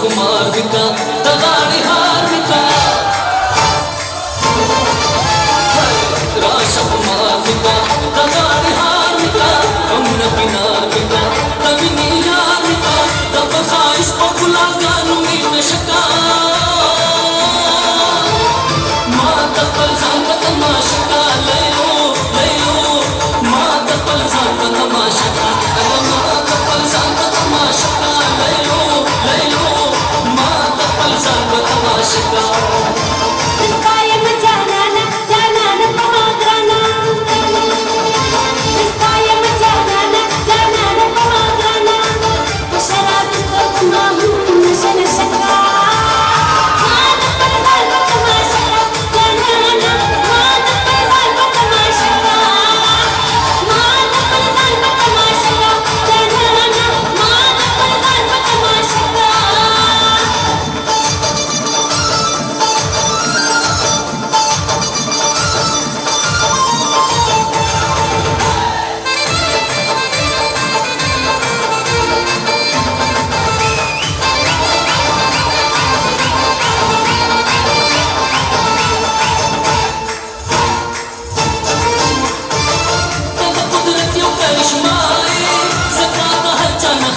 शोक मार्ग का तगाड़ी मार्ग का। राशक मार्ग का हम न 싶어